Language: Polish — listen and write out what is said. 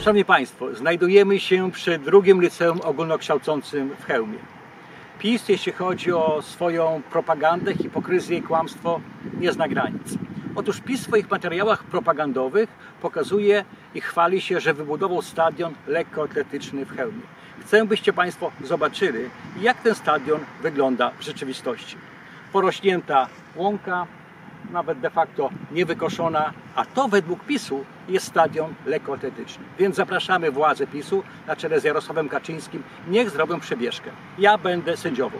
Szanowni Państwo, znajdujemy się przy drugim liceum ogólnokształcącym w Chełmie. PiS, jeśli chodzi o swoją propagandę, hipokryzję i kłamstwo, nie zna granic. Otóż PiS w swoich materiałach propagandowych pokazuje i chwali się, że wybudował stadion lekkoatletyczny w Chełmie. Chcę, byście Państwo zobaczyli, jak ten stadion wygląda w rzeczywistości. Porośnięta łąka, nawet de facto niewykoszona, a to według PiSu jest stadion lekkoatletyczny. Więc zapraszamy władze PiSu na czele z Jarosławem Kaczyńskim, niech zrobią przebieżkę. Ja będę sędziową.